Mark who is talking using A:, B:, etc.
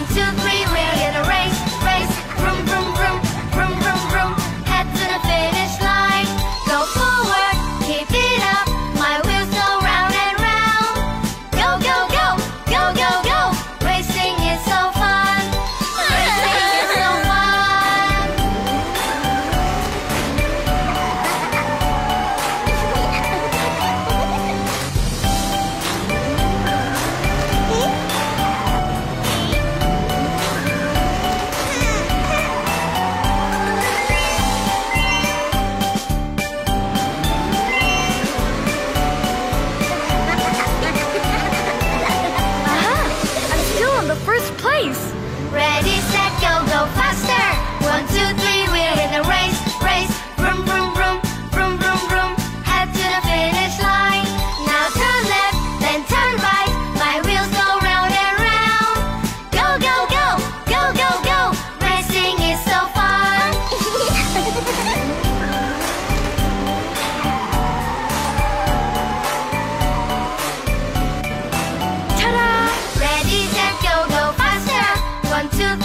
A: one, two, three. Until.